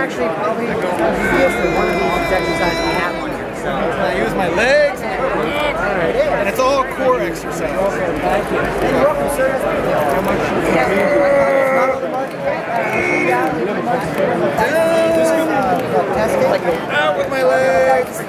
Actually probably the easiest one of the exercises we have on here. So I use my legs, and it's all core exercise. Okay, thank you. And you're welcome, sir. How much? Out with my legs.